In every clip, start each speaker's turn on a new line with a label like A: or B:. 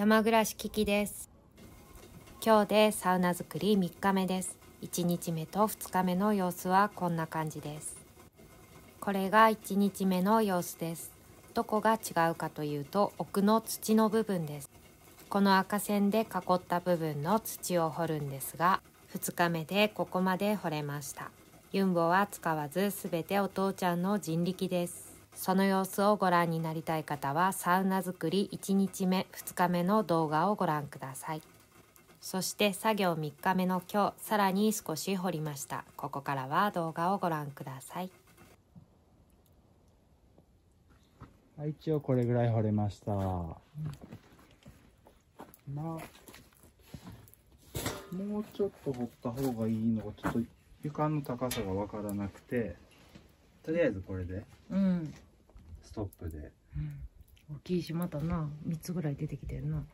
A: 山暮らしキキです。今日でサウナ作り3日目です。1日目と2日目の様子はこんな感じです。これが1日目の様子です。どこが違うかというと奥の土の部分です。この赤線で囲った部分の土を掘るんですが2日目でここまで掘れました。ユンボは使わず全てお父ちゃんの人力です。その様子をご覧になりたい方はサウナ作り1日目2日目の動画をご覧ください。そして作業3日目の今日さらに少し掘りました。ここからは動画をご覧ください。
B: はい一応これぐらい掘れました、まあもうちょっと掘った方がいいのがちょっと床の高さが分からなくてとりあえずこれで。
C: うん、
B: ストップで。
C: 大きいしまたな。3つぐらい出てきてるな。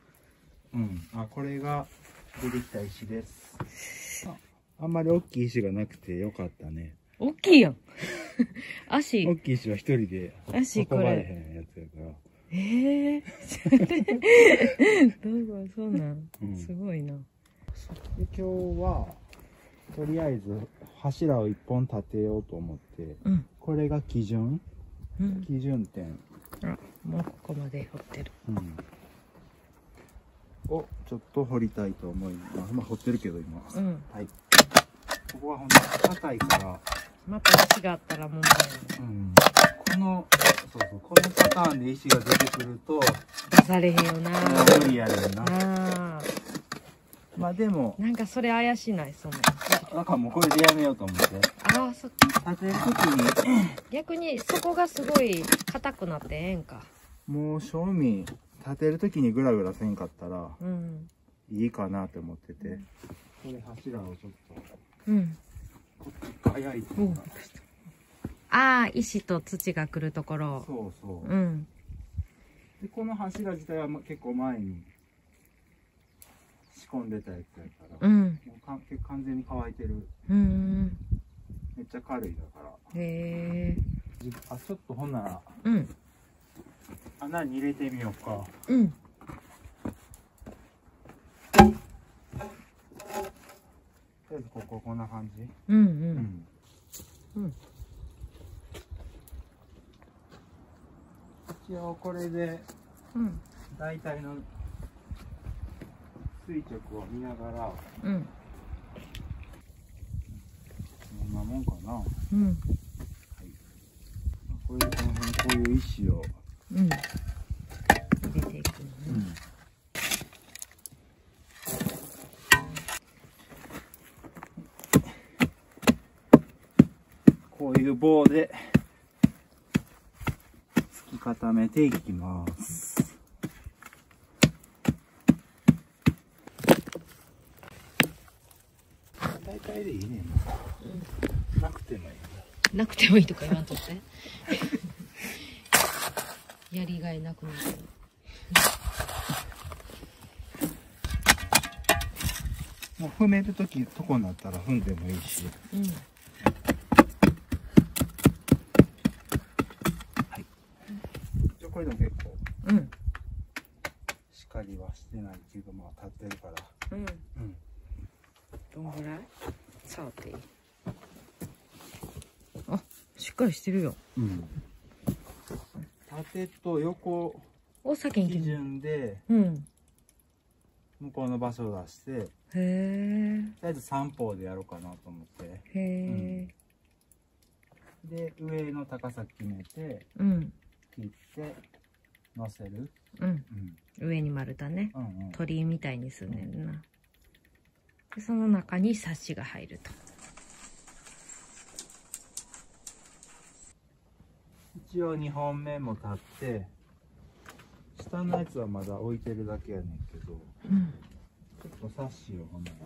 B: うん。あこれが出てきた石です。ああんまり大きい石がなくてよかったね。
C: 大きいやん 足。
B: 大きい石は一人で
C: 足これ
B: へんやつやから。
C: ええー、どうぞそうなん、
B: うん。
C: すごいな。
B: で今日はとりあえず柱を一本立てようと思って
C: うん。
B: これが基準
C: うん
B: 基準点、
C: あもうここまで掘ってる。
B: うん、をちょっと掘りたいと思います。まあ掘ってるけど今、
C: うん。
B: はい。ここはほんと硬いから、
C: また石があったら問題
B: うん、このそうそうこのパターンで石が出てくると
C: 出されへんよな。
B: 無理やねんな。
C: あ。
B: まあでも
C: ーなんかそれ怪しないその
B: だからもうこれでやめようと思って。
C: ああそ
B: 立てる時に
C: 逆にそこがすごい硬くなってええんか。
B: もう正味立てる時にグラグラせんかったら
C: うん。
B: いいかなって思ってて。これ柱をちょっ
C: うん。
B: と早い
C: ああ石と土が来るところ。
B: そうそう、
C: うん。
B: でこの柱自体はま結構前に仕込んでたやつやから、
C: うん
B: もうか結構完全に乾いてる。
C: うん
B: めっちゃ軽いだから。
C: へえ
B: じあちょっとほんなら。
C: うん。
B: 穴に入れてみようか。
C: うん。
B: とりあえずこここんな感じ。
C: うんう
B: うん。
C: うん。
B: 一応これで
C: うん。
B: 大体の垂直を見ながら
C: うん
B: こんなもんかな。
C: うん。
B: こういうこの辺こういう石を、
C: うん。入れていくのね
B: こういう棒で突き固めていきます大体でいいねん。ななくてもいい。
C: なくてもいいとか言わんとって。やりがいなくなる。
B: もう踏めるときとこになったら踏んでもいいし。
C: うん。
B: これでも結構
C: うん。
B: しっかりはしてないけどまあ立ってるから。
C: うん。
B: うん
C: どんぐらい？あしっかりしてるよ。
B: うん。縦と横
C: お先に
B: 基準で
C: うん。
B: 向こうの場所を出して
C: へえ
B: とりあえず三方でやろうかなと思って。
C: へえ
B: で上の高さ決めて
C: うん。
B: 切って乗せる。
C: うん。
B: うん。
C: 上に丸太ね。
B: うんうん。
C: 鳥居みたいにすんねんなでその中にサッシが入ると。
B: 一応2本目も立って下のやつはまだ置いてるだけやねんけど
C: うん
B: ちょっとサッシをほんなら。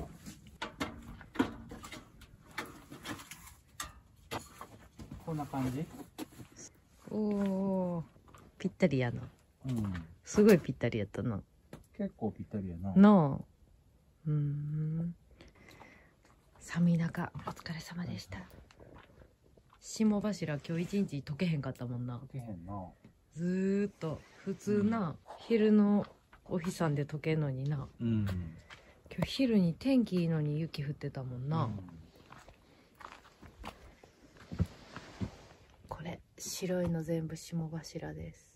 B: こんな感じ？
C: おおぴったりやな。
B: うん。
C: すごいぴったりやったな。
B: 結構ぴったりやな。
C: なあうーん。寒い中お疲れ様でした。霜柱今日一日溶けへんかったもんな。
B: 溶けへんな。
C: ずーっと普通な、昼のお日さんで溶けんのにな。
B: うん。
C: 今日昼に天気いいのに雪降ってたもんな、これ白いの全部霜柱です